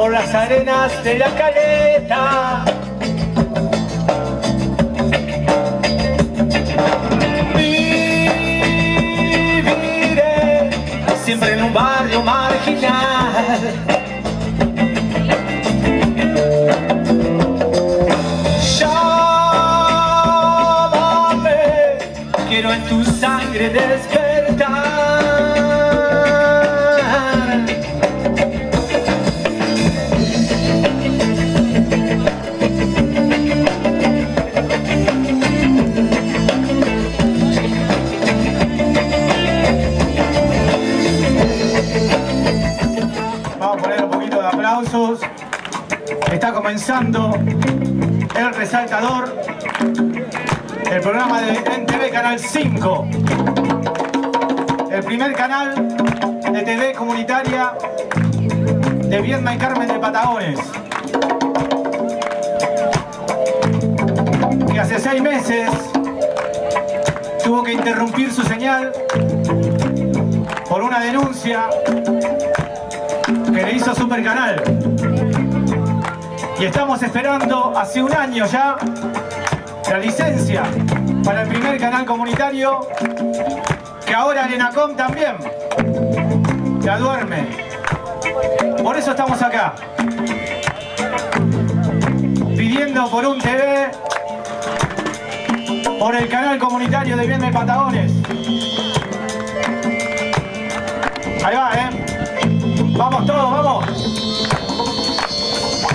por las arenas de la caleta. Viviré siempre en un barrio marginal. Quiero en tu sangre despertar. El Resaltador, el programa de NTV Canal 5. El primer canal de TV comunitaria de Viedma y Carmen de Patagones. Que hace seis meses tuvo que interrumpir su señal por una denuncia que le hizo Supercanal. Y estamos esperando hace un año ya la licencia para el primer canal comunitario que ahora el ENACOM también la duerme. Por eso estamos acá. Pidiendo por un TV, por el canal comunitario de de Patagones. Ahí va, ¿eh? Vamos todos, vamos.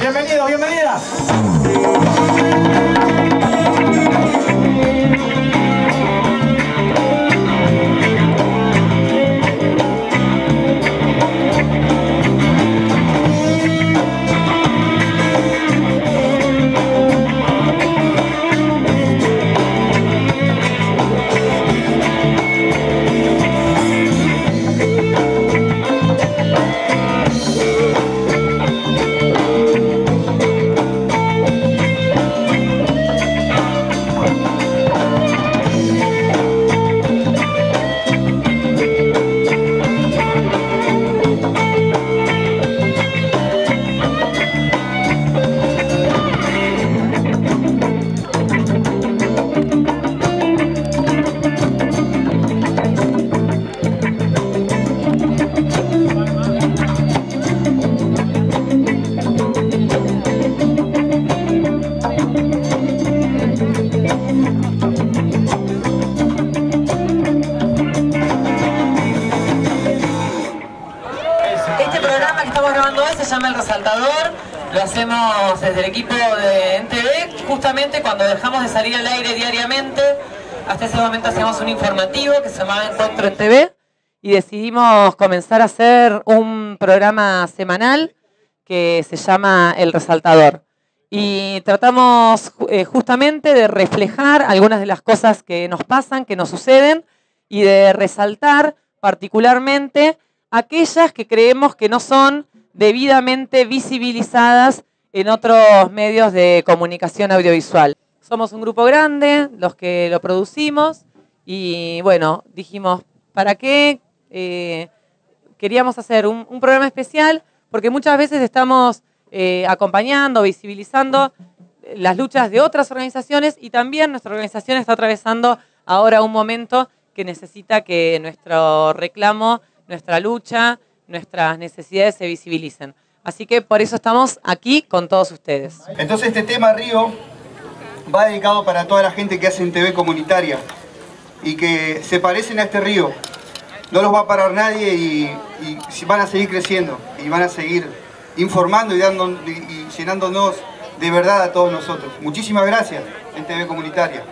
Bienvenidos, bienvenidas. Ese momento hacíamos un informativo que se llamaba Encuentro en TV y decidimos comenzar a hacer un programa semanal que se llama El Resaltador. Y tratamos eh, justamente de reflejar algunas de las cosas que nos pasan, que nos suceden, y de resaltar particularmente aquellas que creemos que no son debidamente visibilizadas en otros medios de comunicación audiovisual. Somos un grupo grande, los que lo producimos, y bueno, dijimos, ¿para qué eh, queríamos hacer un, programa especial? Porque muchas veces estamos eh, acompañando, visibilizando las luchas de otras organizaciones y también nuestra organización está atravesando ahora un momento que necesita que nuestro reclamo, nuestra lucha, nuestras necesidades se visibilicen. Así que por eso estamos aquí con todos ustedes. Entonces este tema Río va dedicado para toda la gente que hace en TV comunitaria y que se parecen a este río. No los va a parar nadie y, van a seguir creciendo y van a seguir informando y, dando, y llenándonos de verdad a todos nosotros. Muchísimas gracias en TV Comunitaria.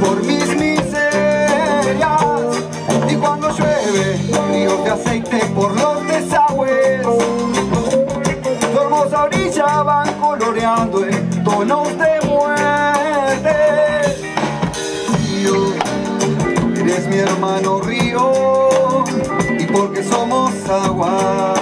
por mis miserias. Y cuando llueve ríos de aceite por los desagües. Tu hermosa orilla van coloreando en tonos de muerte. Río eres mi hermano río y porque somos agua.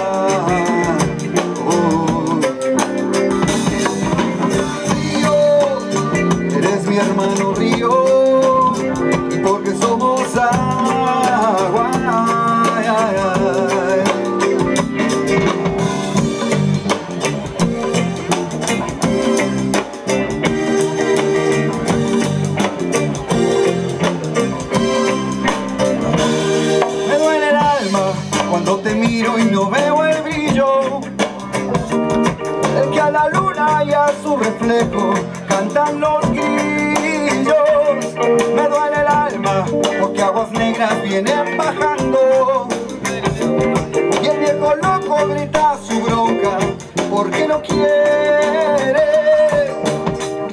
vienen bajando. Y el viejo loco grita su bronca porque no quiere.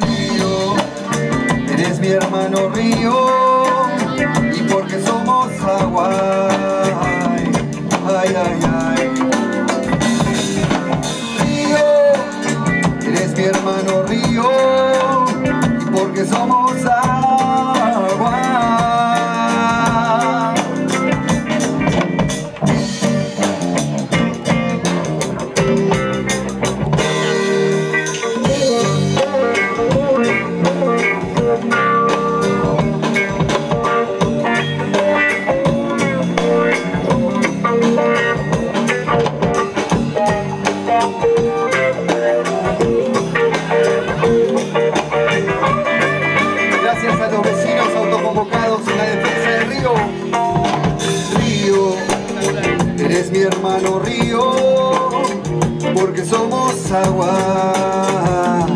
Río, eres mi hermano Río y porque somos agua. Ay, ay, ay. Río, eres mi hermano Río y porque somos agua abocados en la defensa del río. Río, eres mi hermano río, porque somos agua.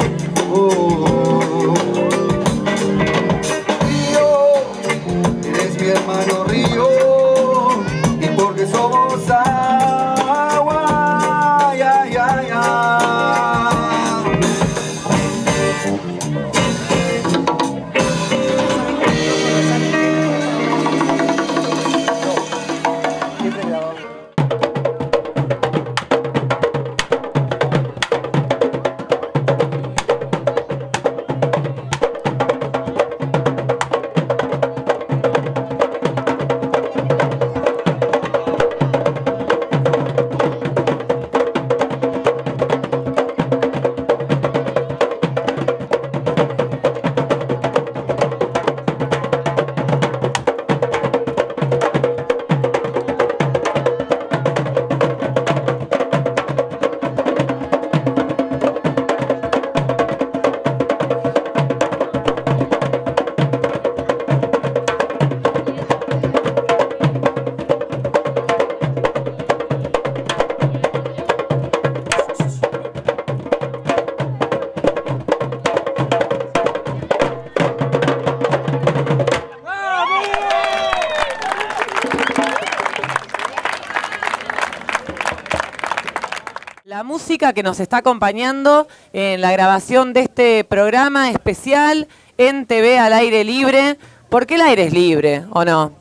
Que nos está acompañando en la grabación de este programa especial en TV al aire libre. ¿Por qué el aire es libre o no?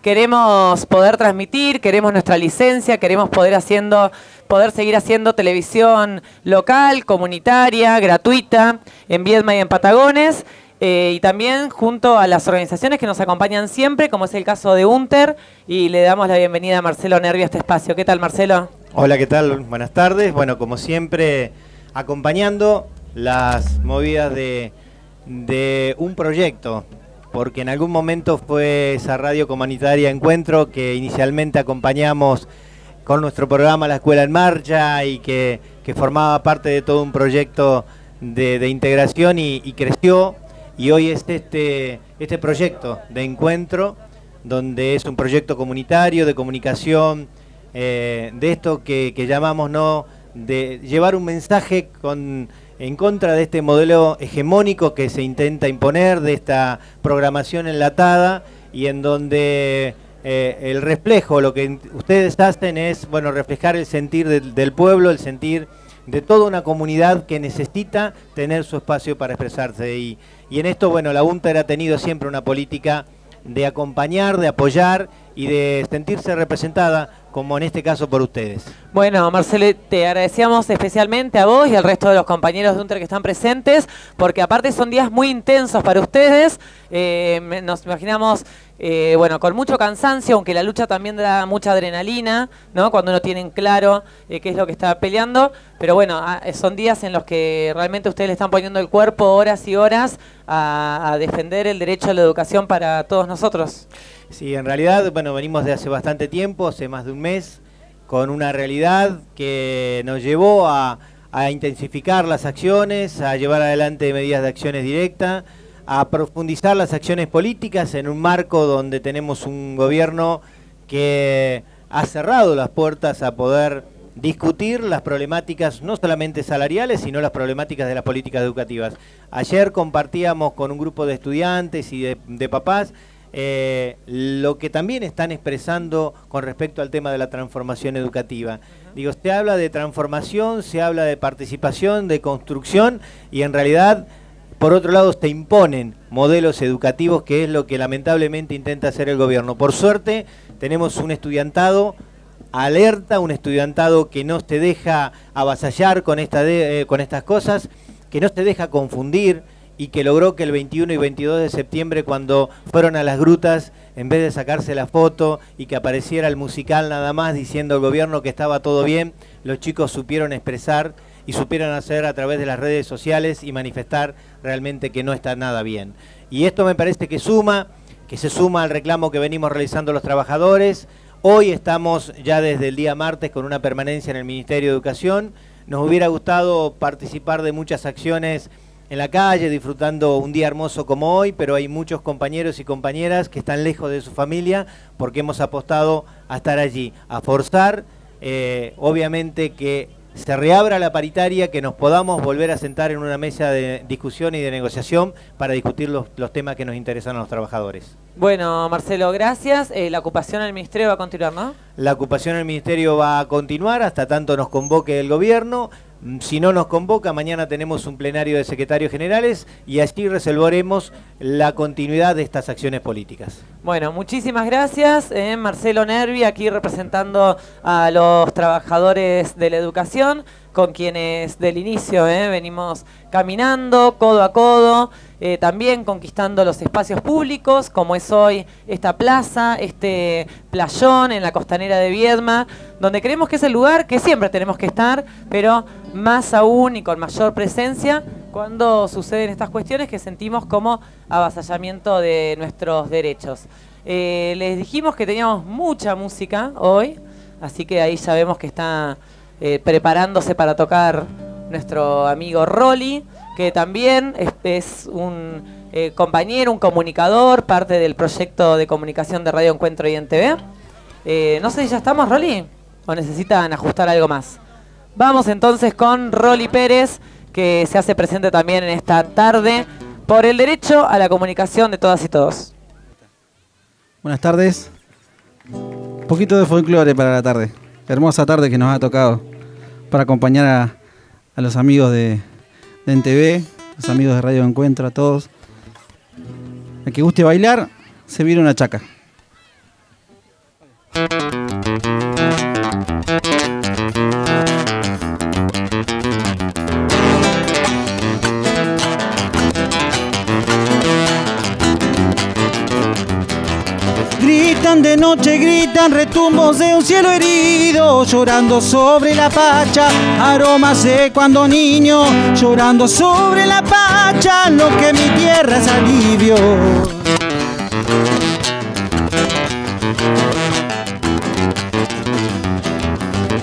Queremos poder transmitir, queremos nuestra licencia, queremos poder haciendo poder seguir haciendo televisión local, comunitaria, gratuita, en Viedma y en Patagones. Eh, y también junto a las organizaciones que nos acompañan siempre, como es el caso de UNTER, y le damos la bienvenida a Marcelo Nervi a este espacio. ¿Qué tal, Marcelo? Hola, ¿qué tal? Buenas tardes. Bueno, como siempre, acompañando las movidas de, un proyecto, porque en algún momento fue esa radio comunitaria Encuentro que inicialmente acompañamos con nuestro programa La Escuela en Marcha y que, formaba parte de todo un proyecto de, integración y, creció. Y hoy es este, este proyecto de encuentro, donde es un proyecto comunitario de comunicación eh, de esto que, llamamos no de llevar un mensaje en contra de este modelo hegemónico que se intenta imponer, de esta programación enlatada y en donde eh, el reflejo, lo que ustedes hacen es bueno reflejar el sentir del pueblo, el sentir de toda una comunidad que necesita tener su espacio para expresarse. Y, y en esto, bueno, la UNTER ha tenido siempre una política de acompañar, de apoyar y de sentirse representada como en este caso por ustedes. Bueno, Marcelo, te agradecíamos especialmente a vos y al resto de los compañeros de UNTER que están presentes, porque aparte son días muy intensos para ustedes. Eh, nos imaginamos, eh, bueno, con mucho cansancio, aunque la lucha también da mucha adrenalina, ¿no? Cuando uno tiene claro eh, qué es lo que está peleando. Pero bueno, son días en los que realmente ustedes le están poniendo el cuerpo horas y horas a, a defender el derecho a la educación para todos nosotros. Sí, en realidad, bueno, venimos de hace bastante tiempo, hace más de un mes, con una realidad que nos llevó a, intensificar las acciones, a llevar adelante medidas de acciones directas, a profundizar las acciones políticas en un marco donde tenemos un gobierno que ha cerrado las puertas a poder discutir las problemáticas no solamente salariales, sino las problemáticas de las políticas educativas. Ayer compartíamos con un grupo de estudiantes y de papás eh, lo que también están expresando con respecto al tema de la transformación educativa. Digo, se habla de transformación, se habla de participación, de construcción y en realidad, por otro lado, se imponen modelos educativos que es lo que lamentablemente intenta hacer el gobierno. Por suerte, tenemos un estudiantado alerta, un estudiantado que no se deja avasallar eh, con estas cosas, que no se deja confundir, y que logró que el 21 y 22 de septiembre cuando fueron a las grutas, en vez de sacarse la foto y que apareciera el musical nada más diciendo al gobierno que estaba todo bien, los chicos supieron expresar y supieron hacer a través de las redes sociales y manifestar realmente que no está nada bien. Y esto me parece que suma, que se suma al reclamo que venimos realizando los trabajadores. Hoy estamos ya desde el día martes con una permanencia en el Ministerio de Educación. Nos hubiera gustado participar de muchas acciones en la calle, disfrutando un día hermoso como hoy, pero hay muchos compañeros y compañeras que están lejos de su familia porque hemos apostado a estar allí, a forzar, eh, obviamente que se reabra la paritaria, que nos podamos volver a sentar en una mesa de discusión y de negociación para discutir los, temas que nos interesan a los trabajadores. Bueno, Marcelo, gracias. Eh, la ocupación en el Ministerio va a continuar, ¿no? La ocupación en el Ministerio va a continuar hasta tanto nos convoque el gobierno. Si no nos convoca, mañana tenemos un plenario de secretarios generales y así resolveremos la continuidad de estas acciones políticas. Bueno, muchísimas gracias. Eh, Marcelo Nervi, aquí representando a los trabajadores de la educación con quienes del inicio eh, venimos caminando codo a codo, eh, también conquistando los espacios públicos, como es hoy esta plaza, este playón en la costanera de Viedma, donde creemos que es el lugar que siempre tenemos que estar, pero más aún y con mayor presencia cuando suceden estas cuestiones que sentimos como avasallamiento de nuestros derechos. Eh, les dijimos que teníamos mucha música hoy, así que ahí ya vemos que está eh, preparándose para tocar nuestro amigo Rolly, que también es, un eh, compañero, un comunicador, parte del proyecto de comunicación de Radio Encuentro y en TV. Eh, no sé si ya estamos, Rolly, o necesitan ajustar algo más. Vamos entonces con Rolly Pérez, que se hace presente también en esta tarde por el derecho a la comunicación de todas y todos. Buenas tardes. Un poquito de folclore para la tarde hermosa tarde que nos ha tocado. para acompañar a, a los amigos de, de NTV, los amigos de Radio Encuentro, a todos. El que guste bailar, se viene una chaca. De noche, gritan retumbos de un cielo herido, llorando sobre la pacha, aromas de cuando niño, llorando sobre la pacha, lo que mi tierra es alivio.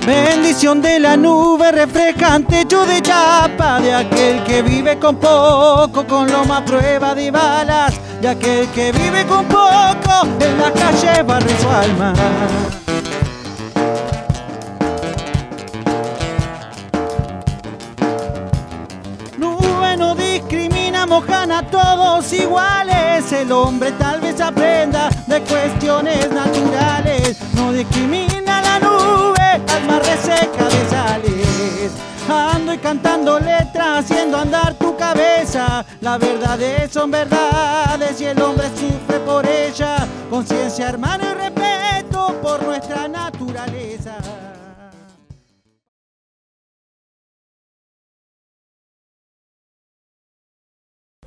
Bendición de la nube refrescante, techo de chapa, de aquel que vive con poco, con loma prueba de balas, de aquel que vive con poco, en la calle barre su alma. Nube no discrimina, mojan a todos iguales. El hombre tal vez aprenda de cuestiones naturales. No discrimina la nube, al mar reseca de sales. Ando y cantando letras, haciendo andar tu cabeza. Las verdades son verdades y el hombre sufre por ella. Conciencia, hermano, y respeto por nuestra naturaleza.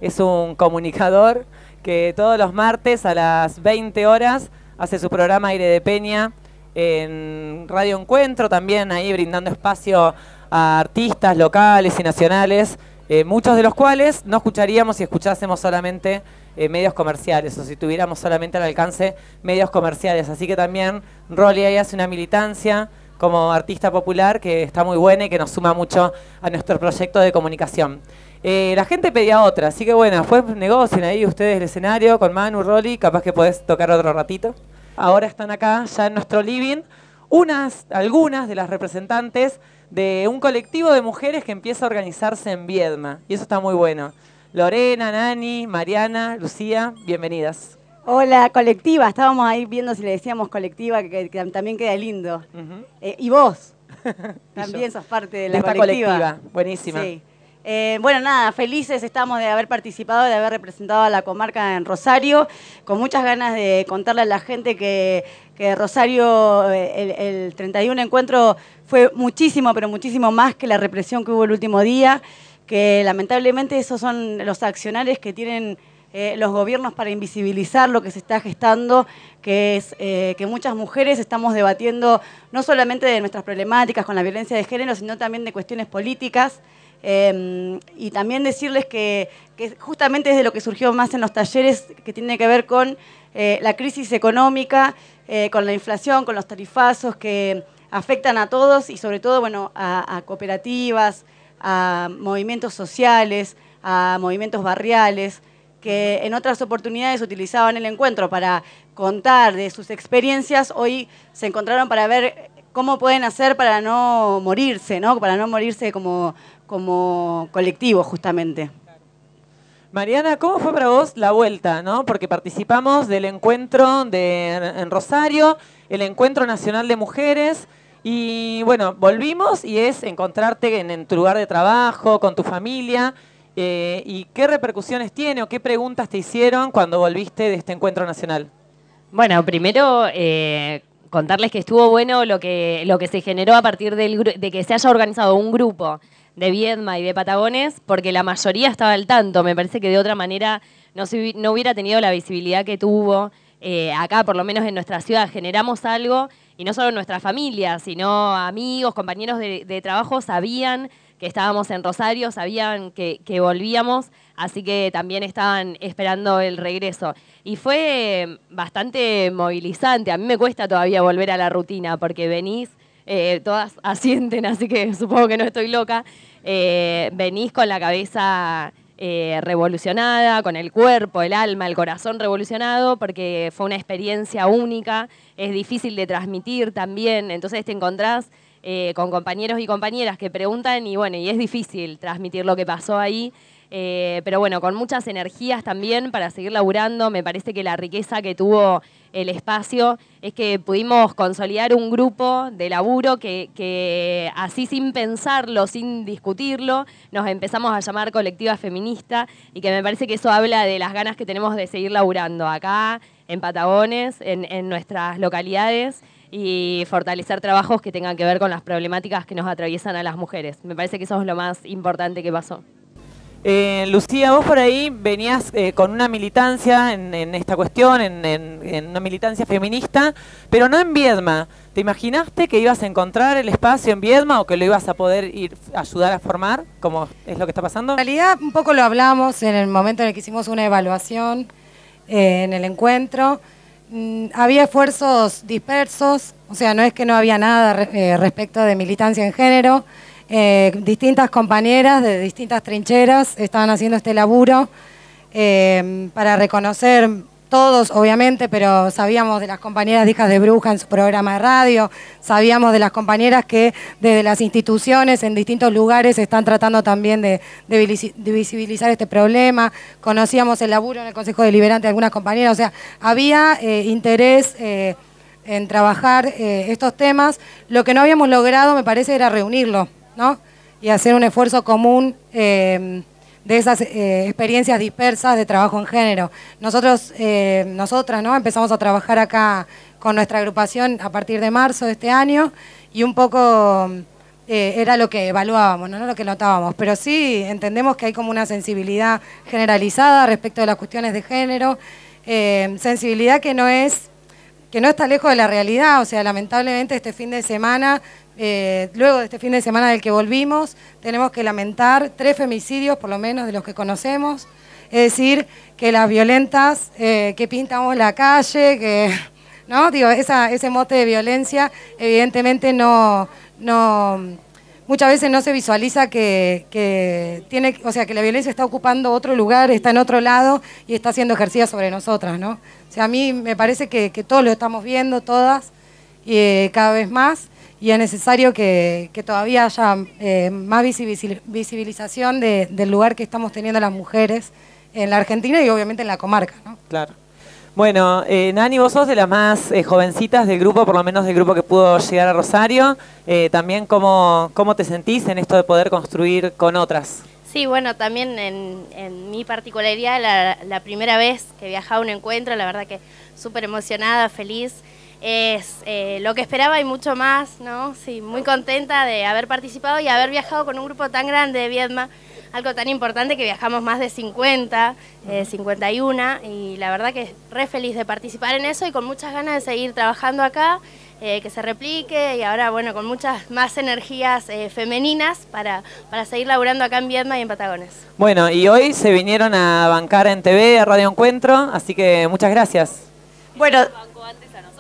Es un comunicador que todos los martes a las 20 horas hace su programa Aire de Peña en Radio Encuentro, también ahí brindando espacio a artistas locales y nacionales, eh, muchos de los cuales no escucharíamos si escuchásemos solamente eh, medios comerciales o si tuviéramos solamente al alcance medios comerciales. Así que también Rolly ahí hace una militancia como artista popular que está muy buena y que nos suma mucho a nuestro proyecto de comunicación. Eh, la gente pedía otra, así que bueno, después negocien ahí ustedes el escenario con Manu, Rolly, capaz que podés tocar otro ratito. Ahora están acá ya en nuestro living unas, algunas de las representantes de un colectivo de mujeres que empieza a organizarse en Viedma, y eso está muy bueno. Lorena, Nani, Mariana, Lucía, bienvenidas. Hola, colectiva. Estábamos ahí viendo si le decíamos colectiva, que, que también queda lindo. Eh, y vos, también sos parte de De la esta colectiva. colectiva, buenísima. Sí. Eh, bueno, nada, felices estamos de haber participado, de haber representado a la comarca en Rosario, con muchas ganas de contarle a la gente que, Rosario, eh, el, el 31 encuentro fue muchísimo, pero muchísimo más que la represión que hubo el último día, que lamentablemente esos son los accionarios que tienen eh, los gobiernos para invisibilizar lo que se está gestando, que es que muchas mujeres estamos debatiendo no solamente de nuestras problemáticas con la violencia de género, sino también de cuestiones políticas. Eh, y también decirles que, que justamente es de lo que surgió más en los talleres, que tiene que ver con eh, la crisis económica, eh, con la inflación, con los tarifazos que afectan a todos y sobre todo bueno, a, a cooperativas, a movimientos sociales, a movimientos barriales, que en otras oportunidades utilizaban el encuentro para contar de sus experiencias, hoy se encontraron para ver cómo pueden hacer para no morirse, ¿no? para no morirse como, como colectivo justamente. Mariana, ¿cómo fue para vos la vuelta? ¿no? Porque participamos del encuentro de, en Rosario, el Encuentro Nacional de Mujeres, y bueno, volvimos y es encontrarte en, en tu lugar de trabajo, con tu familia, eh, y qué repercusiones tiene o qué preguntas te hicieron cuando volviste de este encuentro nacional. Bueno, primero eh, contarles que estuvo bueno lo que, lo que se generó a partir del, gru- de que se haya organizado un grupo de Viedma y de Patagones, porque la mayoría estaba al tanto. Me parece que de otra manera no, no hubiera tenido la visibilidad que tuvo. eh, acá, por lo menos en nuestra ciudad, generamos algo y no solo nuestra familia, sino amigos, compañeros de, de trabajo sabían que estábamos en Rosario, sabían que, que volvíamos, así que también estaban esperando el regreso. Y fue bastante movilizante. A mí me cuesta todavía volver a la rutina porque venís, eh, todas asienten, así que supongo que no estoy loca, eh, venís con la cabeza eh, revolucionada, con el cuerpo, el alma, el corazón revolucionado, porque fue una experiencia única, es difícil de transmitir también, entonces te encontrás con compañeros y compañeras que preguntan y bueno, y es difícil transmitir lo que pasó ahí. Eh, pero bueno, con muchas energías también para seguir laburando. Me parece que la riqueza que tuvo el espacio es que pudimos consolidar un grupo de laburo que, así sin pensarlo, sin discutirlo, nos empezamos a llamar colectiva feminista y que me parece que eso habla de las ganas que tenemos de seguir laburando acá, en Patagones, en nuestras localidades y fortalecer trabajos que tengan que ver con las problemáticas que nos atraviesan a las mujeres. Me parece que eso es lo más importante que pasó. Eh, Lucía, vos por ahí venías eh, con una militancia en, esta cuestión, en, una militancia feminista, pero no en Viedma. ¿Te imaginaste que ibas a encontrar el espacio en Viedma o que lo ibas a poder ir ayudar a formar, como es lo que está pasando? En realidad, un poco lo hablamos en el momento en el que hicimos una evaluación eh, en el encuentro. Mm, había esfuerzos dispersos, o sea, no es que no había nada eh, respecto de militancia en género. Eh, distintas compañeras de distintas trincheras estaban haciendo este laburo eh, para reconocer todos, obviamente, pero sabíamos de las compañeras de Hijas de Bruja en su programa de radio, sabíamos de las compañeras que desde las instituciones en distintos lugares están tratando también de, de visi- de visibilizar este problema, conocíamos el laburo en el Consejo Deliberante de algunas compañeras, o sea, había eh, interés en trabajar estos temas. Lo que no habíamos logrado, me parece, era reunirlo, ¿no? Y hacer un esfuerzo común. eh, de esas eh, experiencias dispersas de trabajo en género. Nosotros, eh, nosotras, ¿no? Empezamos a trabajar acá con nuestra agrupación a partir de marzo de este año y un poco era lo que evaluábamos, ¿no? lo que notábamos. Pero sí entendemos que hay como una sensibilidad generalizada respecto de las cuestiones de género, sensibilidad que no es que no está lejos de la realidad, o sea, lamentablemente este fin de semana, eh, luego de este fin de semana del que volvimos, tenemos que lamentar tres femicidios, por lo menos de los que conocemos, es decir, que las violentas eh, que pintamos la calle, que, ¿no? Digo, esa, ese mote de violencia evidentemente no, no, muchas veces no se visualiza que, tiene, o sea, que la violencia está ocupando otro lugar, está en otro lado y está siendo ejercida sobre nosotras, ¿no? O sea, a mí me parece que, que todos lo estamos viendo, todas, y eh, cada vez más, y es necesario que, que todavía haya eh, más visibil- visibilización de- del lugar que estamos teniendo las mujeres en la Argentina y obviamente en la comarca, ¿no? Claro. Bueno, eh, Nani, vos sos de las más eh, jovencitas del grupo, por lo menos del grupo que pudo llegar a Rosario. Eh, también, ¿cómo, ¿cómo te sentís en esto de poder construir con otras? Sí, bueno, también en, en mi particularidad, la, la primera vez que viajaba a un encuentro, la verdad que súper emocionada, feliz. Es eh, lo que esperaba y mucho más, ¿no? Sí, muy contenta de haber participado y haber viajado con un grupo tan grande de Viedma, algo tan importante que viajamos más de 50, eh, 51, y la verdad que re feliz de participar en eso y con muchas ganas de seguir trabajando acá, eh, que se replique y ahora, bueno, con muchas más energías eh, femeninas para, para seguir laburando acá en Viedma y en Patagones. Bueno, y hoy se vinieron a bancar en TV, a Radio Encuentro, así que muchas gracias. Bueno,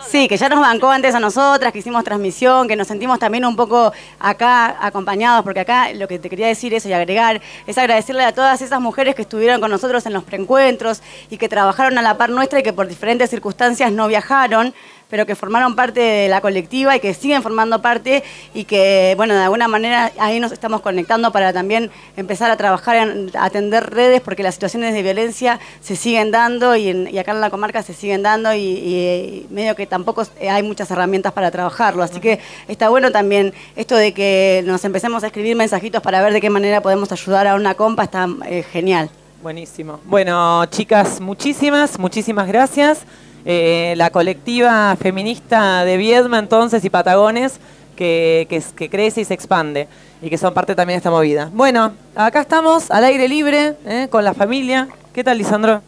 sí, que ya nos bancó antes a nosotras, que hicimos transmisión, que nos sentimos también un poco acá acompañados, porque acá lo que te quería decir eso y agregar es agradecerle a todas esas mujeres que estuvieron con nosotros en los preencuentros y que trabajaron a la par nuestra y que por diferentes circunstancias no viajaron pero que formaron parte de la colectiva y que siguen formando parte y que, bueno, de alguna manera ahí nos estamos conectando para también empezar a trabajar en a atender redes porque las situaciones de violencia se siguen dando y, en- y acá en la comarca se siguen dando y, medio que tampoco eh, hay muchas herramientas para trabajarlo. Así que está bueno también esto de que nos empecemos a escribir mensajitos para ver de qué manera podemos ayudar a una compa, está eh, genial. Buenísimo. Bueno, chicas, muchísimas, muchísimas gracias. Eh, la colectiva feminista de Viedma, entonces, y Patagones, que, que, que crece y se expande, y que son parte también de esta movida. Bueno, acá estamos, al aire libre, ¿eh? con la familia. ¿Qué tal, Lisandro?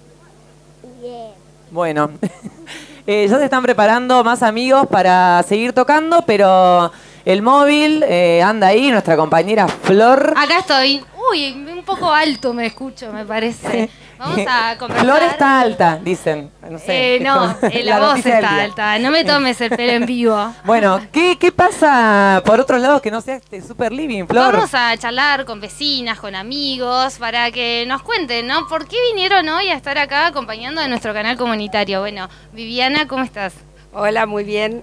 Bien. Bueno, eh, ya se están preparando más amigos para seguir tocando, pero el móvil eh, anda ahí, nuestra compañera Flor. Acá estoy. Uy, un poco alto me escucho, me parece. Vamos a conversar. Flor está alta, dicen. No sé. Eh, no, eh, la, voz está alta. No me tomes el pelo en vivo. Bueno, ¿qué, qué pasa por otros lados que no sea este super living, Flor? Vamos a charlar con vecinas, con amigos, para que nos cuenten, ¿no? ¿Por qué vinieron hoy a estar acá acompañando a nuestro canal comunitario? Bueno, Viviana, ¿cómo estás? Hola, muy bien.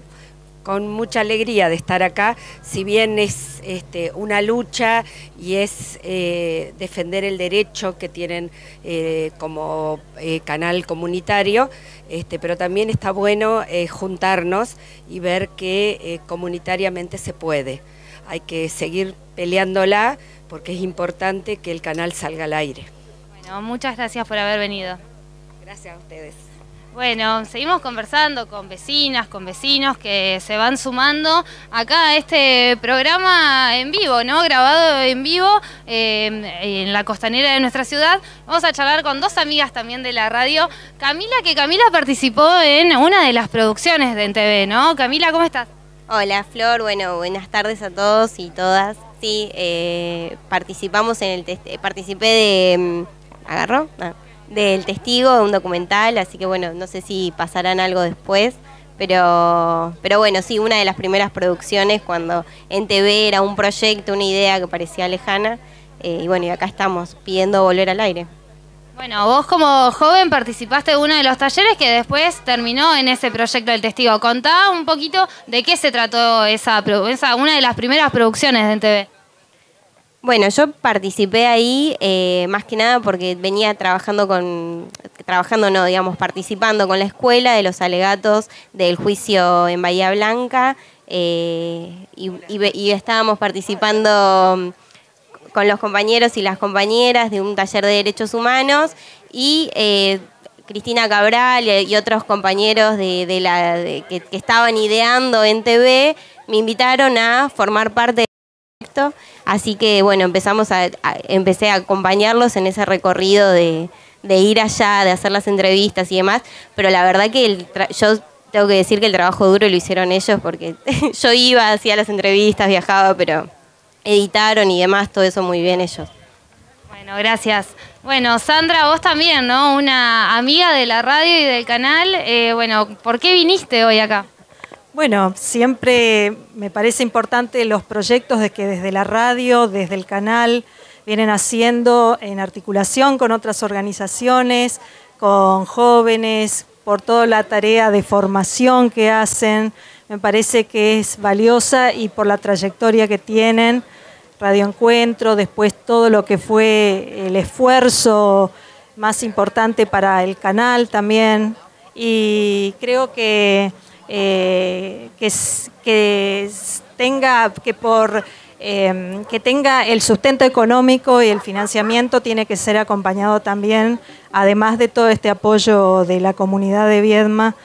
Con mucha alegría de estar acá, si bien es este, una lucha y es eh, defender el derecho que tienen eh, como eh, canal comunitario, este, pero también está bueno juntarnos y ver que comunitariamente se puede. Hay que seguir peleándola porque es importante que el canal salga al aire. Bueno, muchas gracias por haber venido. Gracias a ustedes. Bueno, seguimos conversando con vecinas, con vecinos que se van sumando acá a este programa en vivo, ¿no? Grabado en vivo eh, en la costanera de nuestra ciudad. Vamos a charlar con dos amigas también de la radio. Camila, que Camila participó en una de las producciones de NTV, ¿no? Camila, ¿cómo estás? Hola, Flor. Bueno, buenas tardes a todos y todas. Sí, eh, participamos en el... Participé de... Mm, ¿Agarró? Del testigo de un documental, así que bueno, no sé si pasarán algo después, pero, pero bueno, sí, una de las primeras producciones cuando en TV era un proyecto, una idea que parecía lejana, eh, y bueno, y acá estamos pidiendo volver al aire. Bueno, vos como joven participaste de uno de los talleres que después terminó en ese proyecto del testigo. Contá un poquito de qué se trató esa, esa una de las primeras producciones de TV. Bueno, yo participé ahí eh, más que nada porque venía trabajando con, trabajando no, digamos, participando con la escuela de los alegatos del juicio en Bahía Blanca eh, y, estábamos participando con los compañeros y las compañeras de un taller de derechos humanos y eh, Cristina Cabral y, otros compañeros de, la, que, que estaban ideando en TV me invitaron a formar parte del proyecto Así que bueno, empezamos a, empecé a acompañarlos en ese recorrido de, ir allá, de hacer las entrevistas y demás, pero la verdad que yo tengo que decir que el trabajo duro lo hicieron ellos porque yo iba, hacía las entrevistas, viajaba, pero editaron y demás, todo eso muy bien ellos. Bueno, gracias. Bueno, Sandra, vos también, ¿no? Una amiga de la radio y del canal. Eh, bueno, ¿por qué viniste hoy acá? Bueno, siempre me parece importante los proyectos de que desde la radio, desde el canal, vienen haciendo en articulación con otras organizaciones, con jóvenes, por toda la tarea de formación que hacen. Me parece que es valiosa y por la trayectoria que tienen. Radio Encuentro, después todo lo que fue el esfuerzo más importante para el canal también. Y creo que eh, que, tenga que por em, que tenga el sustento económico y el financiamiento tiene que ser acompañado también, además de todo este apoyo de la comunidad de Viedma,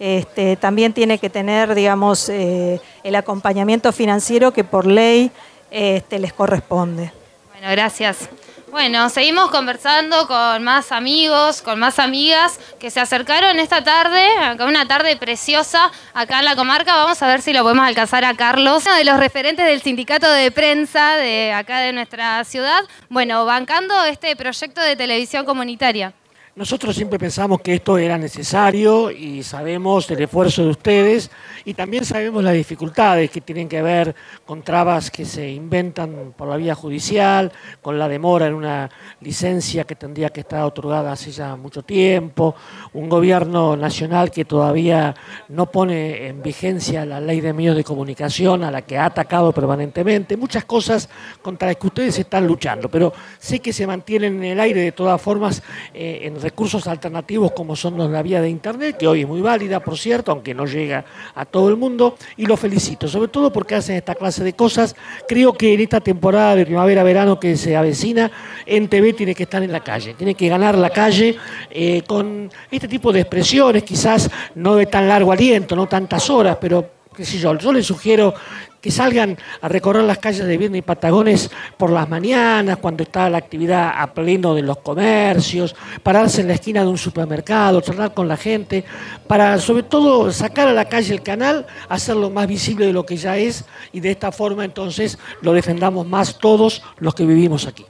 este, también tiene que tener, digamos, eh, el acompañamiento financiero que por ley este, les corresponde. Bueno, gracias. Bueno, seguimos conversando con más amigos, con más amigas que se acercaron esta tarde, acá una tarde preciosa acá en la comarca. Vamos a ver si lo podemos alcanzar a Carlos, uno de los referentes del sindicato de prensa de acá de nuestra ciudad. Bueno, bancando este proyecto de televisión comunitaria. Nosotros siempre pensamos que esto era necesario y sabemos el esfuerzo de ustedes y también sabemos las dificultades que tienen que ver con trabas que se inventan por la vía judicial, con la demora en una licencia que tendría que estar otorgada hace ya mucho tiempo, un gobierno nacional que todavía no pone en vigencia la ley de medios de comunicación a la que ha atacado permanentemente, muchas cosas contra las que ustedes están luchando, pero sé que se mantienen en el aire de todas formas eh, en recursos alternativos como son la vía de Internet, que hoy es muy válida, por cierto, aunque no llega a todo el mundo, y los felicito, sobre todo porque hacen esta clase de cosas. Creo que en esta temporada de primavera-verano que se avecina, NTV tiene que estar en la calle, tiene que ganar la calle eh, con este tipo de expresiones, quizás no de tan largo aliento, no tantas horas, pero qué sé yo, yo les sugiero que salgan a recorrer las calles de Viernes y Patagones por las mañanas, cuando está la actividad a pleno de los comercios, pararse en la esquina de un supermercado, charlar con la gente, para sobre todo sacar a la calle el canal, hacerlo más visible de lo que ya es y de esta forma entonces lo defendamos más todos los que vivimos aquí.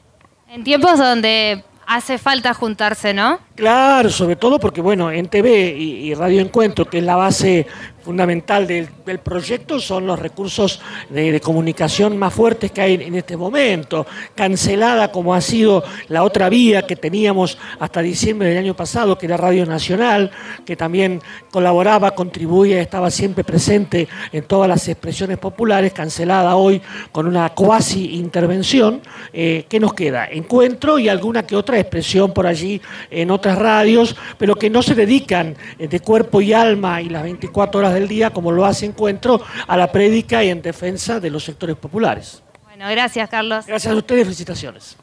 En tiempos donde hace falta juntarse, ¿no? Claro, sobre todo porque, bueno, en TV y Radio Encuentro, que es la base fundamental del, del proyecto, son los recursos de, comunicación más fuertes que hay en, en este momento. Cancelada como ha sido la otra vía que teníamos hasta diciembre del año pasado, que era Radio Nacional, que también colaboraba, contribuía, estaba siempre presente en todas las expresiones populares, cancelada hoy con una cuasi intervención. Eh, ¿Qué nos queda? Encuentro y alguna que otra expresión por allí en otras radios, pero que no se dedican eh, de cuerpo y alma y las 24 horas del día, como lo hace Encuentro, a la prédica y en defensa de los sectores populares. Bueno, gracias, Carlos. Gracias a ustedes, felicitaciones.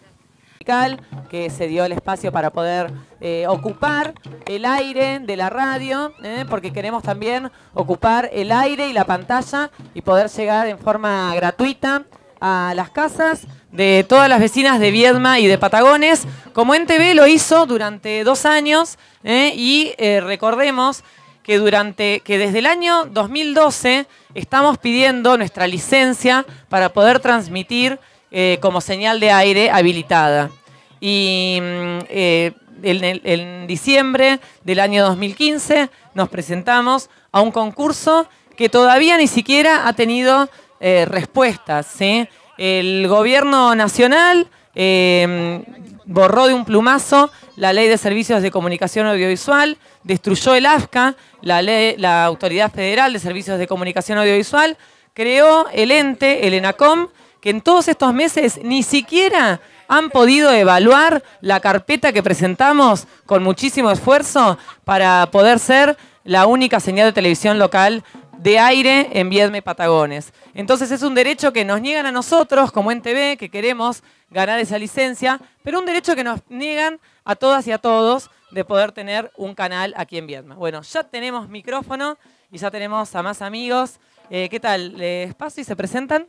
que se dio el espacio para poder eh, ocupar el aire de la radio, eh, porque queremos también ocupar el aire y la pantalla y poder llegar en forma gratuita a las casas de todas las vecinas de Viedma y de Patagones, como NTV lo hizo durante dos años, eh, y eh, recordemos que durante que desde el año 2012 estamos pidiendo nuestra licencia para poder transmitir eh, como señal de aire habilitada. Y mm, eh, en, diciembre del año 2015 nos presentamos a un concurso que todavía ni siquiera ha tenido eh, respuestas. El gobierno nacional eh, borró de un plumazo la ley de servicios de comunicación audiovisual, destruyó el AFCA, la, ley- la Autoridad Federal de Servicios de Comunicación Audiovisual, creó el ente, el ENACOM, que en todos estos meses ni siquiera han podido evaluar la carpeta que presentamos con muchísimo esfuerzo para poder ser la única señal de televisión local de aire en Viedma y Patagones. Entonces es un derecho que nos niegan a nosotros como NTV, que queremos ganar esa licencia, pero un derecho que nos niegan a todas y a todos de poder tener un canal aquí en Viedma. Bueno, ya tenemos micrófono y ya tenemos a más amigos. Eh, ¿Qué tal? ¿Les paso y se presentan?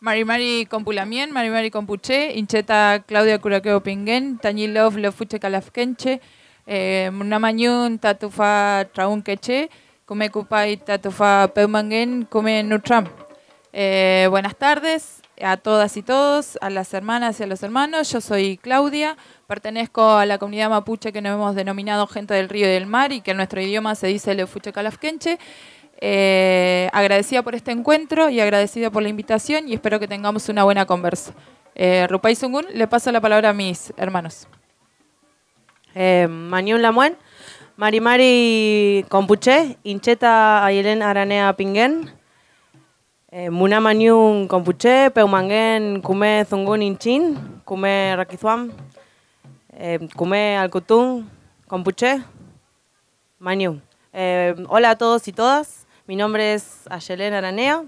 Mari Mari Compulamien, Mari Mari Compuche, Incheta Claudia Curaqueo Pinguen, Tañilov Lefuche Calafquenche, eh, Munamañun Tatufa Traunqueche, Come Cupai Tatufa Peumangen, Come Nutram. Eh, buenas tardes a todas y todos, a las hermanas y a los hermanos. Yo soy Claudia, pertenezco a la comunidad mapuche que nos hemos denominado Gente del Río y del Mar y que en nuestro idioma se dice Lefuche Calafquenche. Eh, agradecida por este encuentro y agradecida por la invitación y espero que tengamos una buena conversa. Eh, Rupay Sungun, le paso la palabra a mis hermanos. Eh, Mañón Lamuen, Mari Mari Compuche, Incheta Ayelen Aranea Pinguen, eh, Muna Mañún Compuche, Peumangen Kume Zungun Inchin, Kume Rakizuam, eh, Kume Alcutún Compuche, Mañún. Eh, hola a todos y todas, mi nombre es Ayelen Aranea.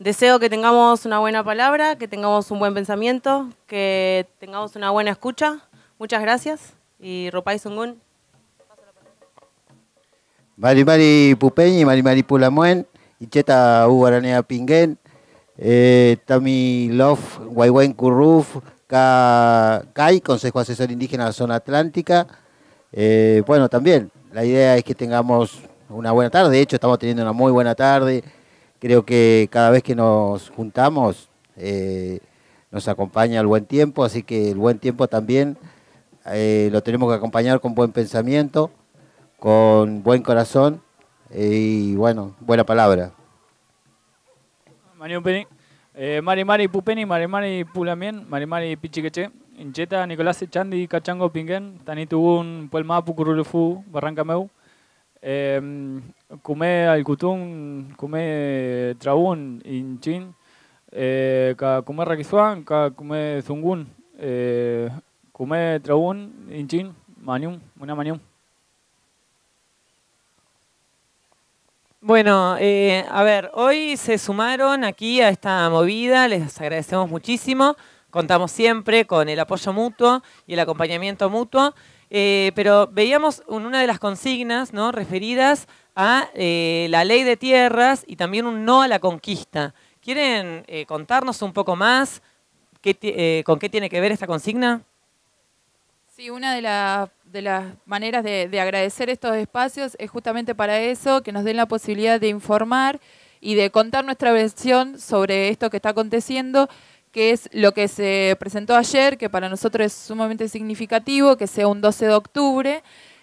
Deseo que tengamos una buena palabra, que tengamos un buen pensamiento, que tengamos una buena escucha. Muchas gracias. Y Ropay Sungun. Mari Mari Pupeñi, Mari Mari Pulamuen, Icheta Uguaranea Pinguen, eh, Tami Love, Guayhuén Curruf, Ca- CAI, Consejo Asesor Indígena de la Zona Atlántica. Eh, bueno, también la idea es que tengamos una buena tarde, de hecho estamos teniendo una muy buena tarde. Creo que cada vez que nos juntamos eh, nos acompaña el buen tiempo, así que el buen tiempo también eh, lo tenemos que acompañar con buen pensamiento, con buen corazón eh, y bueno, buena palabra. Peni, eh, Mari Mari Pupeni, Mari Mari Pulamien, Mari Mari Pichiqueche, Incheta Nicolás Chandi, Cachango Pinguen, Tanitugun, Puelmapu, Cururufu, Barrancameu, eh, Kume Alcutún, Kume Traún, Inchin, eh, Rakizuan, Ka Kume Zungun, eh, Traún, Inchin, Manium, una Manium. Bueno, eh, a ver, hoy se sumaron aquí a esta movida, les agradecemos muchísimo, contamos siempre con el apoyo mutuo y el acompañamiento mutuo, eh, pero veíamos una de las consignas ¿no? referidas a eh, la ley de tierras y también un no a la conquista. ¿Quieren eh, contarnos un poco más qué eh, con qué tiene que ver esta consigna? Sí, una de, la- de las maneras de, de agradecer estos espacios es justamente para eso, que nos den la posibilidad de informar y de contar nuestra versión sobre esto que está aconteciendo, que es lo que se presentó ayer, que para nosotros es sumamente significativo, que sea un 12 de octubre,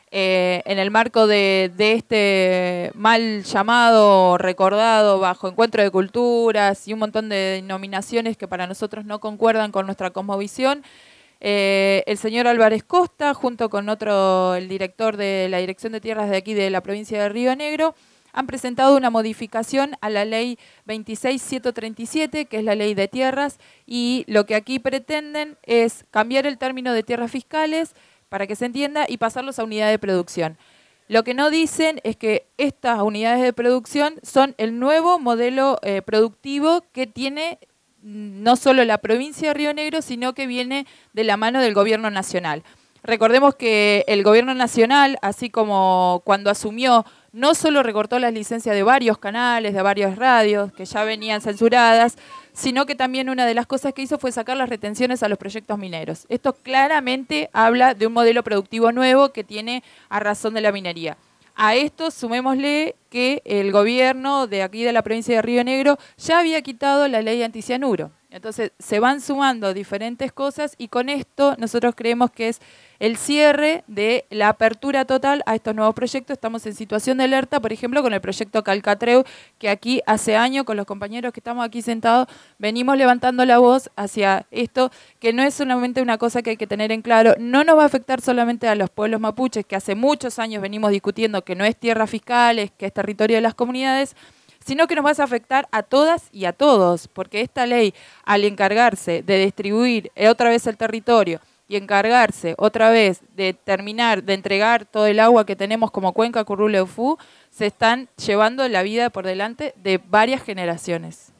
eh, en el marco de, de este mal llamado, recordado, bajo encuentro de culturas y un montón de denominaciones que para nosotros no concuerdan con nuestra cosmovisión. Eh, el señor Álvarez Costa, junto con otro, el director de la Dirección de Tierras de aquí de la provincia de Río Negro, han presentado una modificación a la ley 26137, que es la ley de tierras, y lo que aquí pretenden es cambiar el término de tierras fiscales, para que se entienda, y pasarlos a unidades de producción. Lo que no dicen es que estas unidades de producción son el nuevo modelo eh, productivo que tiene no solo la provincia de Río Negro, sino que viene de la mano del gobierno nacional. Recordemos que el gobierno nacional, así como cuando asumió, no solo recortó las licencias de varios canales, de varias radios, que ya venían censuradas, sino que también una de las cosas que hizo fue sacar las retenciones a los proyectos mineros. Esto claramente habla de un modelo productivo nuevo que tiene a razón de la minería. A esto sumémosle que el gobierno de aquí de la provincia de Río Negro ya había quitado la ley anticianuro. Entonces se van sumando diferentes cosas y con esto nosotros creemos que es el cierre de la apertura total a estos nuevos proyectos. Estamos en situación de alerta, por ejemplo, con el proyecto Calcatreu, que aquí hace años con los compañeros que estamos aquí sentados venimos levantando la voz hacia esto, que no es solamente una cosa que hay que tener en claro, no nos va a afectar solamente a los pueblos mapuches, que hace muchos años venimos discutiendo que no es tierra fiscal, que es territorio de las comunidades, sino que nos va a afectar a todas y a todos, porque esta ley, al encargarse de distribuir otra vez el territorio y encargarse otra vez de terminar, de entregar todo el agua que tenemos como cuenca Curruleufú, se están llevando la vida por delante de varias generaciones.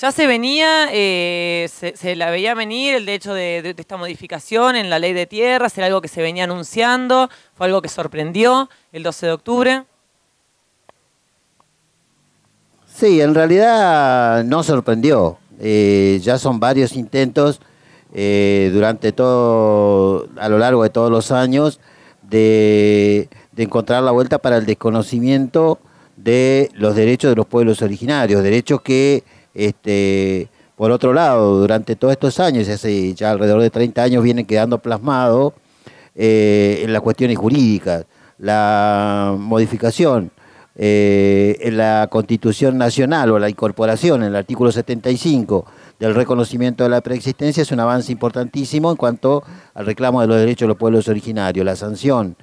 Ya se venía, eh, se, la veía venir el de hecho de, de- de esta modificación en la ley de tierras, era algo que se venía anunciando, fue algo que sorprendió el 12 de octubre. Sí, en realidad no sorprendió. Eh, ya son varios intentos eh, durante todo, a lo largo de todos los años, de, de encontrar la vuelta para el desconocimiento de los derechos de los pueblos originarios, derechos que, este, por otro lado, durante todos estos años, hace ya alrededor de 30 años, vienen quedando plasmados eh, en las cuestiones jurídicas. La modificación eh, en la Constitución Nacional o la incorporación en el artículo 75 del reconocimiento de la preexistencia es un avance importantísimo en cuanto al reclamo de los derechos de los pueblos originarios. La sanción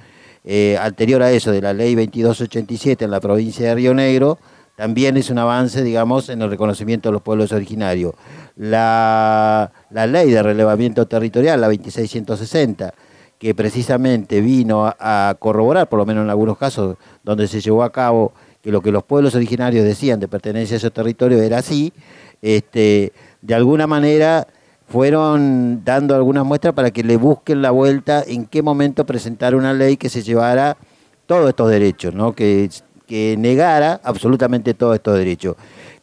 eh, anterior a eso de la ley 2287 en la provincia de Río Negro también es un avance, digamos, en el reconocimiento de los pueblos originarios. La, la ley de relevamiento territorial, la 2660, que precisamente vino a, corroborar, por lo menos en algunos casos donde se llevó a cabo que lo que los pueblos originarios decían de pertenencia a esos territorios era así, este, de alguna manera fueron dando algunas muestras para que le busquen la vuelta en qué momento presentar una ley que se llevara todos estos derechos, ¿no? que, que negara absolutamente todos estos derechos.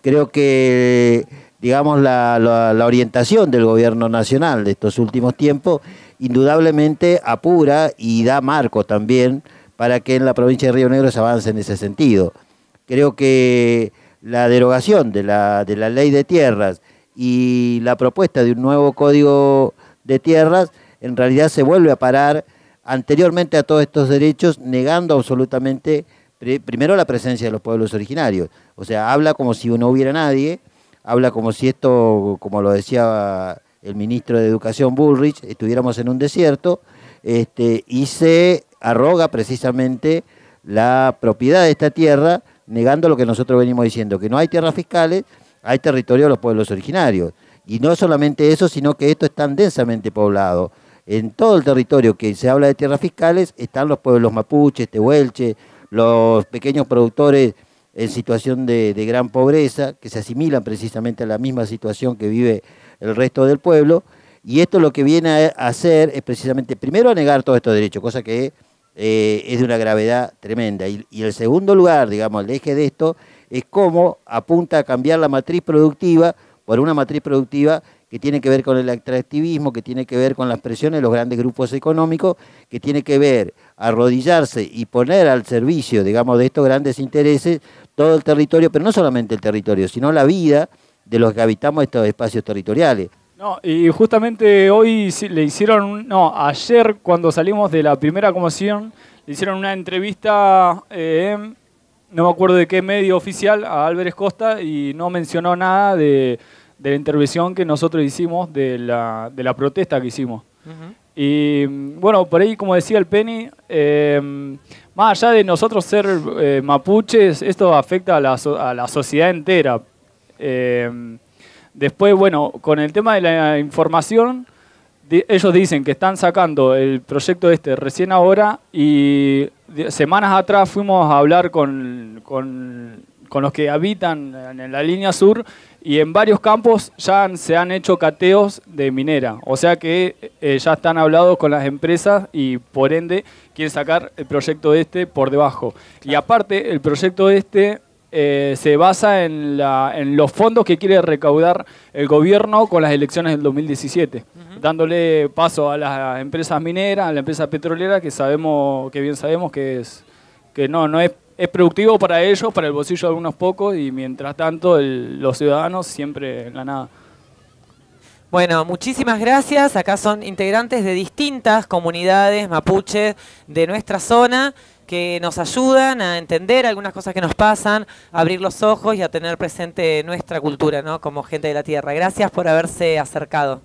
Creo que, digamos, la- la orientación del gobierno nacional de estos últimos tiempos indudablemente apura y da marco también para que en la provincia de Río Negro se avance en ese sentido. Creo que la derogación de la, de la ley de tierras y la propuesta de un nuevo código de tierras en realidad se vuelve a parar anteriormente a todos estos derechos, negando absolutamente pri- primero la presencia de los pueblos originarios. O sea, habla como si no hubiera nadie, habla como si esto, como lo decía el ministro de Educación Bullrich, estuviéramos en un desierto, este, y se arroga precisamente la propiedad de esta tierra, negando lo que nosotros venimos diciendo, que no hay tierras fiscales, hay territorio de los pueblos originarios. Y no solamente eso, sino que esto es tan densamente poblado. En todo el territorio que se habla de tierras fiscales están los pueblos mapuches, tehuelche, los pequeños productores en situación de gran pobreza, que se asimilan precisamente a la misma situación que vive el resto del pueblo. Y esto lo que viene a hacer es precisamente, primero, a negar todos estos derechos, cosa que eh, es de una gravedad tremenda. Y, y el segundo lugar, digamos, el eje de esto, es cómo apunta a cambiar la matriz productiva por una matriz productiva que tiene que ver con el extractivismo, que tiene que ver con las presiones de los grandes grupos económicos, que tiene que ver arrodillarse y poner al servicio, digamos, de estos grandes intereses todo el territorio, pero no solamente el territorio, sino la vida de los que habitamos estos espacios territoriales. No, y justamente hoy le hicieron, un- no, ayer cuando salimos de la primera comisión, le hicieron una entrevista, eh, no me acuerdo de qué medio oficial, a Álvarez Costa y no mencionó nada de, de la intervención que nosotros hicimos, de la, de la protesta que hicimos. Y bueno, por ahí, como decía el Penny, eh, más allá de nosotros ser eh, mapuches, esto afecta a la, so- a la sociedad entera. Eh, después, bueno, con el tema de la información, di- ellos dicen que están sacando el proyecto este recién ahora y semanas atrás fuimos a hablar con, con- con los que habitan en la línea sur y en varios campos ya han- se han hecho cateos de minera. O sea que eh, ya están hablados con las empresas y por ende quieren sacar el proyecto este por debajo. Y aparte, el proyecto este eh, se basa en, la, en los fondos que quiere recaudar el gobierno con las elecciones del 2017, dándole paso a las empresas mineras, a la empresa petrolera, que sabemos, que bien sabemos que es que no, no es, es productivo para ellos, para el bolsillo de algunos pocos, y mientras tanto el- los ciudadanos siempre en la nada. Bueno, muchísimas gracias. Acá son integrantes de distintas comunidades mapuches de nuestra zona que nos ayudan a entender algunas cosas que nos pasan, a abrir los ojos y a tener presente nuestra cultura, ¿no? Como gente de la tierra. Gracias por haberse acercado.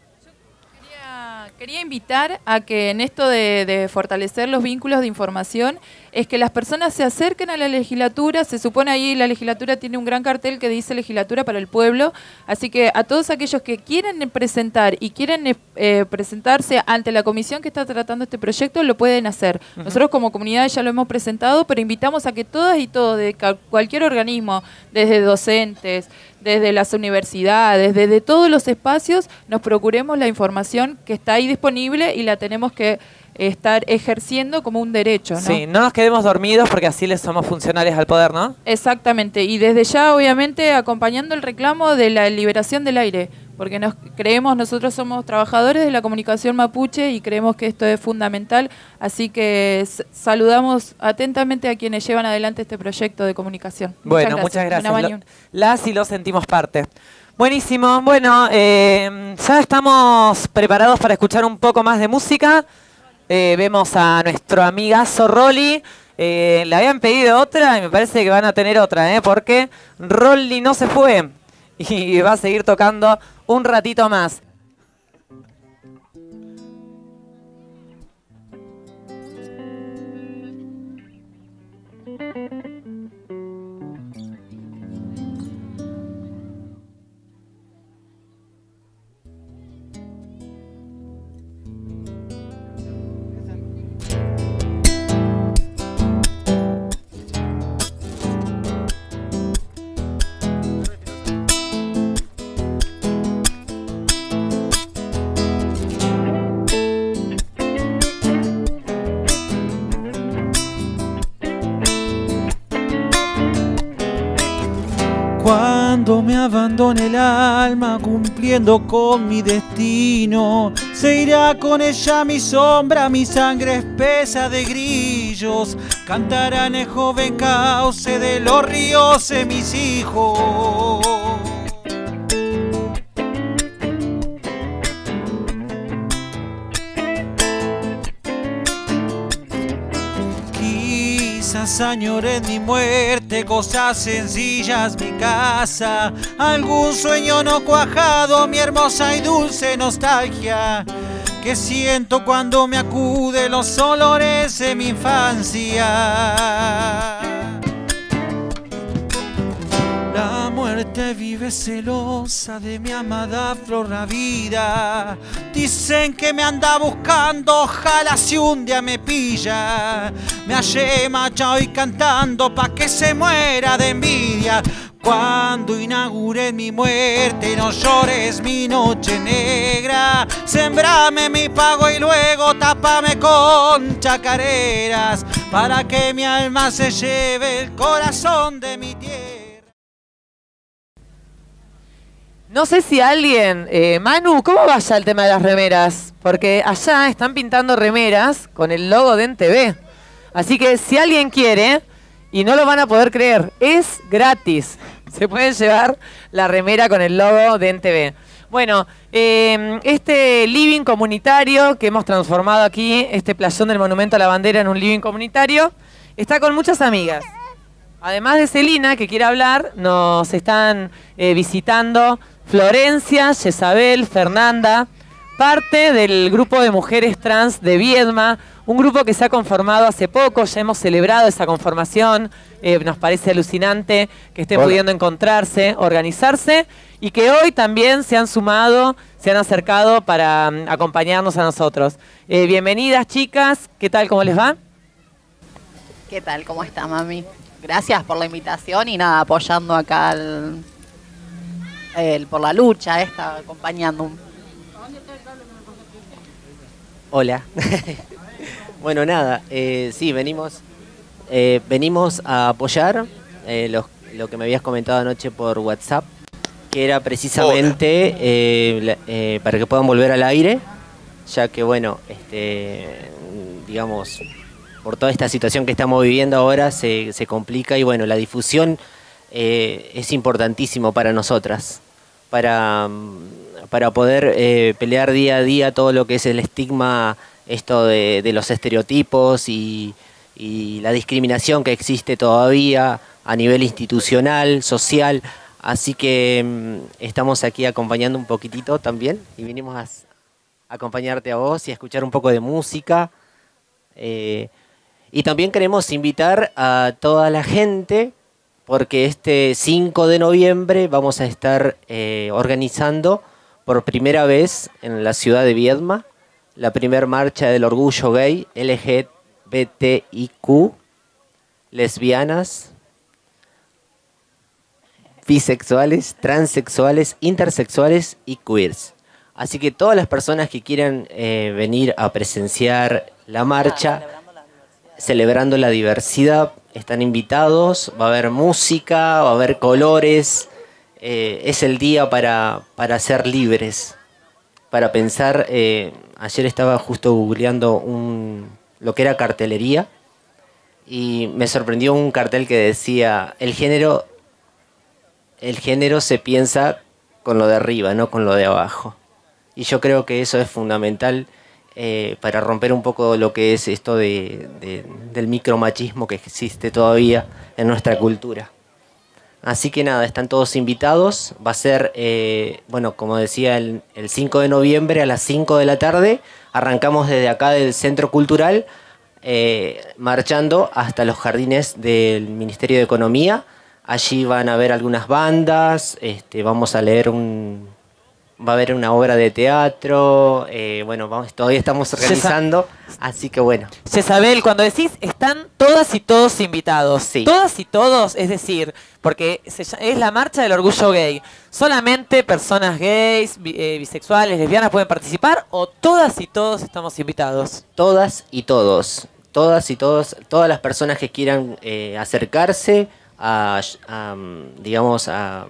Quería invitar a que en esto de, de fortalecer los vínculos de información es que las personas se acerquen a la legislatura. Se supone ahí la legislatura tiene un gran cartel que dice legislatura para el pueblo. Así que a todos aquellos que quieren presentar y quieren eh, presentarse ante la comisión que está tratando este proyecto lo pueden hacer. Nosotros como comunidad ya lo hemos presentado, pero invitamos a que todas y todos de cualquier organismo, desde docentes, desde las universidades, desde todos los espacios, nos procuremos la información que está ahí disponible y la tenemos que estar ejerciendo como un derecho. ¿no? Sí, no nos quedemos dormidos porque así les somos funcionales al poder, ¿no? Exactamente, y desde ya obviamente acompañando el reclamo de la liberación del aire, porque nos creemos, nosotros somos trabajadores de la comunicación mapuche y creemos que esto es fundamental, así que saludamos atentamente a quienes llevan adelante este proyecto de comunicación. Bueno, muchas gracias. Lo- las y los sentimos parte. Buenísimo. Bueno, eh, ya estamos preparados para escuchar un poco más de música. Eh, vemos a nuestro amigazo Rolly. Eh, le habían pedido otra y me parece que van a tener otra, ¿eh? porque Rolly no se fue y va a seguir tocando un ratito más. Abandone el alma cumpliendo con mi destino, se irá con ella mi sombra, mi sangre espesa de grillos. Cantarán el joven cauce de los ríos mis hijos. Añore mi muerte, cosas sencillas, mi casa, algún sueño no cuajado, mi hermosa y dulce nostalgia, que siento cuando me acude los olores de mi infancia. Muerte vive celosa de mi amada flor la vida. Dicen que me anda buscando, ojalá si un día me pilla. Me hallé machado y cantando pa' que se muera de envidia. Cuando inaugure mi muerte, no llores mi noche negra. Sembrame mi pago y luego tápame con chacareras. Para que mi alma se lleve el corazón de mi tierra. No sé si alguien, eh, Manu, ¿cómo vaya el tema de las remeras? Porque allá están pintando remeras con el logo de NTV. Así que si alguien quiere, y no lo van a poder creer, es gratis. Se pueden llevar la remera con el logo de NTV. Bueno, eh, este living comunitario que hemos transformado aquí, este playón del Monumento a la Bandera en un living comunitario, está con muchas amigas. Además de Celina, que quiere hablar, nos están eh, visitando Florencia, Jezabel, Fernanda, parte del grupo de mujeres trans de Viedma, un grupo que se ha conformado hace poco, ya hemos celebrado esa conformación, eh, nos parece alucinante que estén Hola. pudiendo encontrarse, organizarse y que hoy también se han sumado, se han acercado para mm, acompañarnos a nosotros. Eh, bienvenidas chicas, ¿qué tal? ¿Cómo les va? ¿Qué tal? ¿Cómo está, mami? Gracias por la invitación y nada, apoyando acá al- el- por la lucha esta, acompañando. Hola. bueno, nada, eh, sí, venimos, eh, venimos a apoyar eh, lo, lo que me habías comentado anoche por WhatsApp, que era precisamente eh, eh, para que puedan volver al aire, ya que, bueno, este, digamos, por toda esta situación que estamos viviendo ahora se, se complica y, bueno, la difusión eh, es importantísimo para nosotras, para, para poder eh, pelear día a día todo lo que es el estigma, esto de, los estereotipos y, la discriminación que existe todavía a nivel institucional, social. Así que mm, estamos aquí acompañando un poquitito también y vinimos a acompañarte a vos y a escuchar un poco de música. Eh, y también queremos invitar a toda la gente, porque este 5 de noviembre vamos a estar eh, organizando por primera vez en la ciudad de Viedma la primera marcha del orgullo gay LGBTIQ, lesbianas, bisexuales, transexuales, intersexuales y queers. Así que todas las personas que quieran eh, venir a presenciar la marcha, celebrando la diversidad, están invitados, va a haber música, va a haber colores, eh, es el día para, para ser libres, para pensar, eh, ayer estaba justo googleando un, lo que era cartelería y me sorprendió un cartel que decía, el género, el género se piensa con lo de arriba, no con lo de abajo. Y yo creo que eso es fundamental eh, para romper un poco lo que es esto de, de- del micromachismo que existe todavía en nuestra cultura. Así que nada, están todos invitados. Va a ser, eh, bueno, como decía, el, el 5 de noviembre a las 5 de la tarde. Arrancamos desde acá del Centro Cultural, eh, marchando hasta los jardines del Ministerio de Economía. Allí van a ver algunas bandas, este, vamos a leer un... Va a haber una obra de teatro, eh, bueno, vamos, todavía estamos organizando, así que bueno. Jezabel, cuando decís están todas y todos invitados, todas y todos, es decir, porque se es la marcha del orgullo gay, solamente personas gays, bi- eh, bisexuales, lesbianas pueden participar o todas y todos estamos invitados. Todas y todos, todas y todos, todas las personas que quieran eh, acercarse a, a, digamos, a,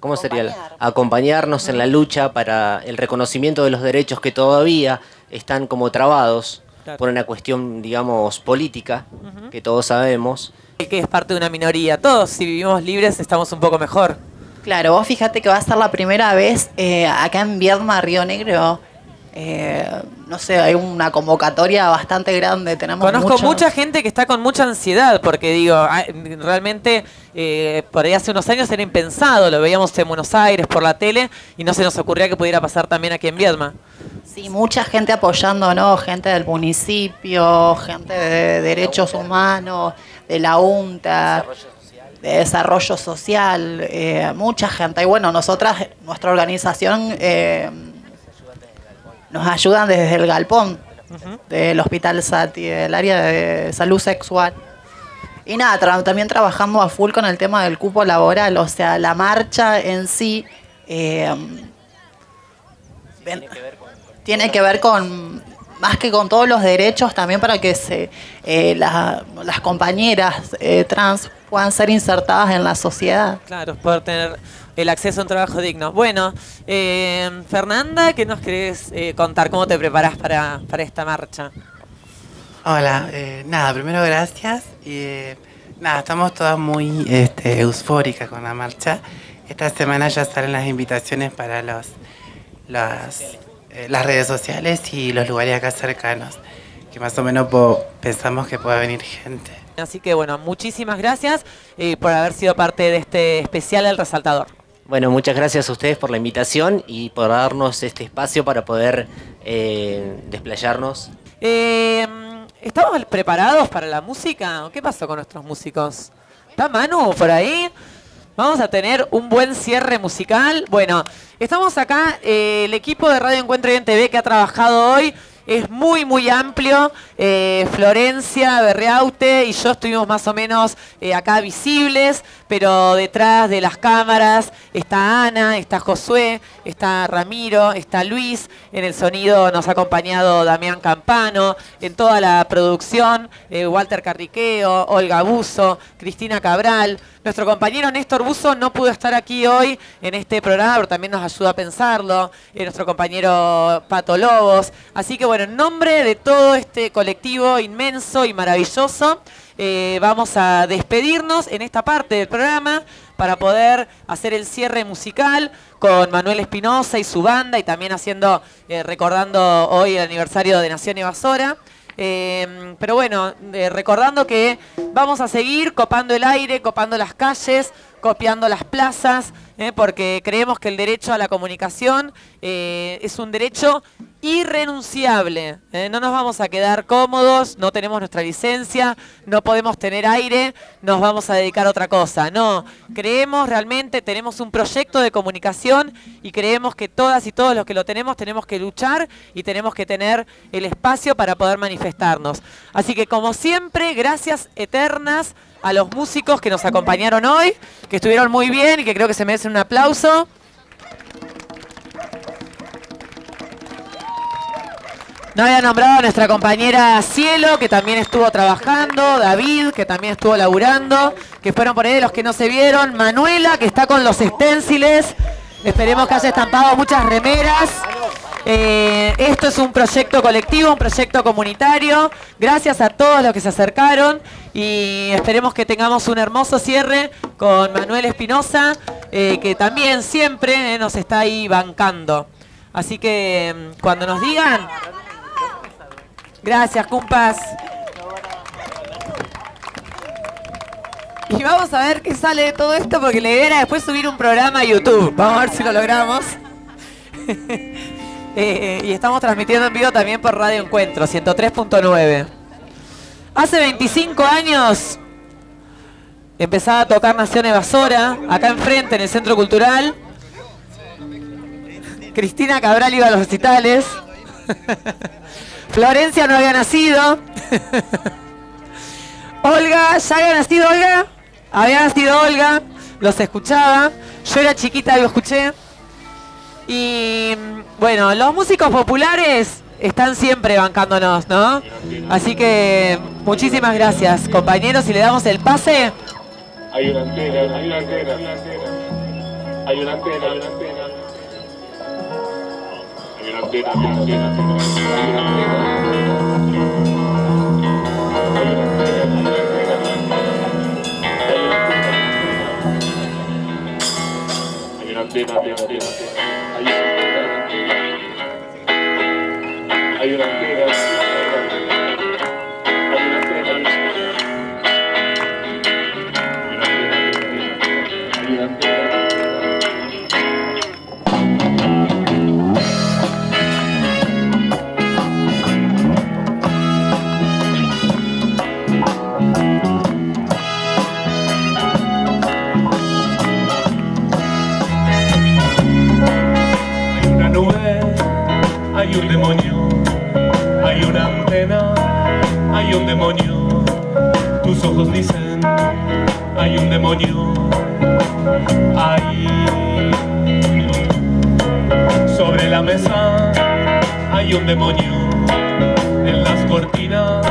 ¿cómo sería? acompañarnos en la lucha para el reconocimiento de los derechos que todavía están como trabados Claro. por una cuestión, digamos, política, que todos sabemos. El que es parte de una minoría, todos si vivimos libres estamos un poco mejor. Claro, vos fíjate que va a ser la primera vez eh, acá en Viedma, Río Negro. Eh, no sé, hay una convocatoria bastante grande. Tenemos Conozco muchos- mucha gente que está con mucha ansiedad porque digo, ah, realmente eh, por ahí hace unos años era impensado, lo veíamos en Buenos Aires por la tele y no se nos ocurría que pudiera pasar también aquí en Viedma. Sí, mucha gente apoyando, ¿no? Gente del municipio, gente de derechos humanos, de la UNTA, de desarrollo social, eh, mucha gente. Y bueno, nosotras, nuestra organización, eh, nos ayudan desde el galpón del Hospital Sati, del área de salud sexual. Y nada, tra- también trabajando a full con el tema del cupo laboral, o sea, la marcha en sí eh, tiene que ver con, más que con todos los derechos, también para que se, eh, la- las compañeras eh, trans puedan ser insertadas en la sociedad. Claro, poder tener el acceso a un trabajo digno. Bueno, eh, Fernanda, ¿qué nos querés eh, contar? ¿Cómo te preparás para, para esta marcha? Hola, eh, nada, primero gracias. Y, eh, nada, estamos todas muy este, eufóricas con la marcha. esta semana ya salen las invitaciones para los, las, eh, las redes sociales y los lugares acá cercanos, que más o menos pensamos que pueda venir gente. Así que bueno, muchísimas gracias eh, por haber sido parte de este especial El Resaltador. Bueno, muchas gracias a ustedes por la invitación y por darnos este espacio para poder eh, desplayarnos. Eh, ¿Estamos preparados para la música? ¿Qué pasó con nuestros músicos? ¿Está Manu por ahí? Vamos a tener un buen cierre musical. Bueno, estamos acá, eh, el equipo de Radio Encuentro y en TV que ha trabajado hoy es muy, muy amplio. Eh, Florencia, Berreaute y yo estuvimos más o menos eh, acá visibles, pero detrás de las cámaras está Ana, está Josué, está Ramiro, está Luis. En el sonido nos ha acompañado Damián Campano. En toda la producción, eh, Walter Carriqueo, Olga Buzo, Cristina Cabral. Nuestro compañero Néstor Buzo no pudo estar aquí hoy en este programa, pero también nos ayuda a pensarlo. Eh, nuestro compañero Pato Lobos. Así que bueno, en nombre de todo este colectivo inmenso y maravilloso, eh, vamos a despedirnos en esta parte del programa para poder hacer el cierre musical con Manuel Espinosa y su banda y también haciendo, eh, recordando hoy el aniversario de Nación Evasora. Eh, pero bueno, eh, recordando que vamos a seguir copando el aire, copando las calles, copiando las plazas, eh, porque creemos que el derecho a la comunicación eh, es un derecho irrenunciable. eh. No nos vamos a quedar cómodos, no tenemos nuestra licencia, no podemos tener aire, nos vamos a dedicar a otra cosa. No, creemos realmente, tenemos un proyecto de comunicación y creemos que todas y todos los que lo tenemos tenemos que luchar y tenemos que tener el espacio para poder manifestarnos. Así que como siempre, gracias eternas a los músicos que nos acompañaron hoy, que estuvieron muy bien y que creo que se merecen un aplauso. No había nombrado a nuestra compañera Cielo, que también estuvo trabajando, David, que también estuvo laburando, que fueron por ahí los que no se vieron, Manuela, que está con los esténciles, esperemos que haya estampado muchas remeras. Eh, esto es un proyecto colectivo, un proyecto comunitario. Gracias a todos los que se acercaron y esperemos que tengamos un hermoso cierre con Manuel Espinosa, eh, que también siempre eh, nos está ahí bancando. Así que mm, cuando nos digan... Gracias, compas. Y vamos a ver qué sale de todo esto, porque la idea era después subir un programa a YouTube. Vamos a ver si lo logramos. Eh, y estamos transmitiendo en vivo también por Radio Encuentro, 103.9. Hace 25 años empezaba a tocar Nación Evasora, acá enfrente en el Centro Cultural. Cristina Cabral iba a los recitales. Florencia no había nacido. Olga, ¿ya había nacido Olga? Había nacido Olga, los escuchaba. Yo era chiquita y lo escuché. Y bueno, los músicos populares están siempre bancándonos, ¿no? Así que muchísimas gracias, compañeros. Y le damos el pase. Hay una antena, hay una antena, hay una antena. Hay una antena, hay una antena. Hay una antena, hay una antena. Hay una antena. Hay una antena, hay una antena. Hay una antena. Hay una antena. Hay una antena. Hay una nube, hay un demonio, hay un demonio. Tus ojos dicen, hay un demonio. Hay sobre la mesa, hay un demonio. En las cortinas,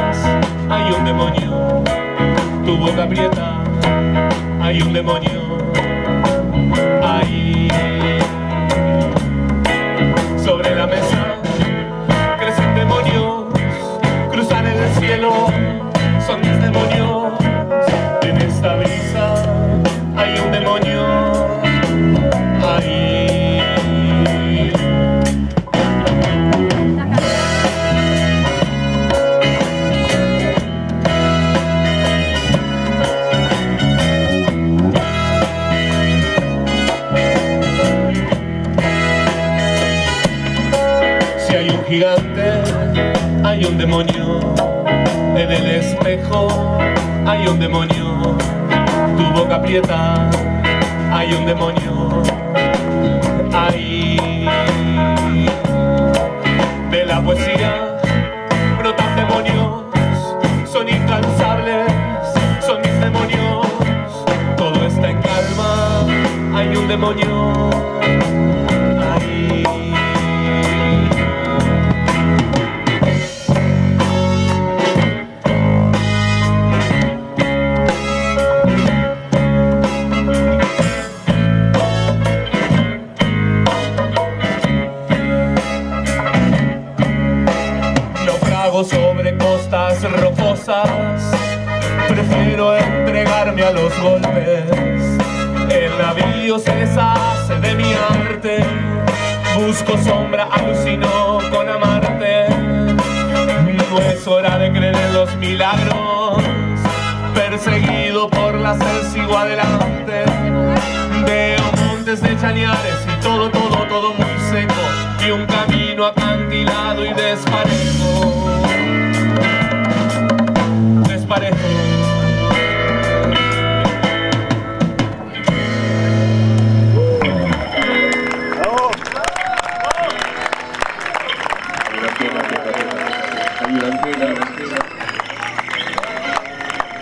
hay un demonio. Tu boca aprieta, hay un demonio. pandemonium.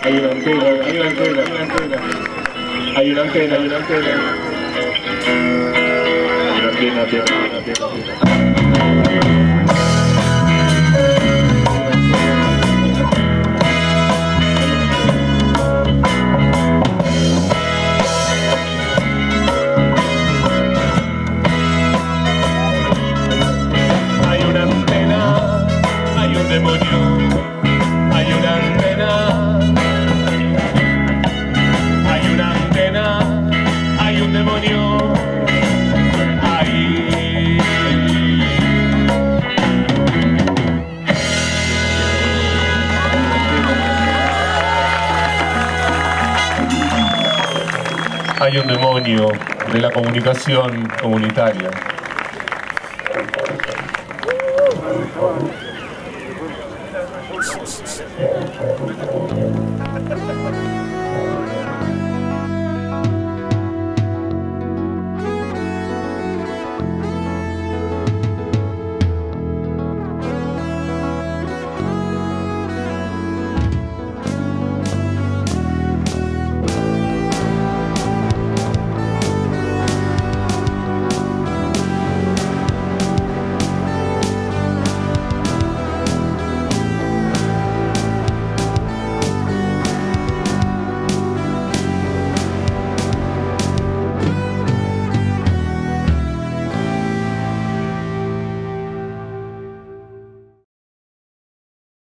ayudan que ayudan que ayudan que ayudan que ayudan que ayudan que hay un demonio de la comunicación comunitaria.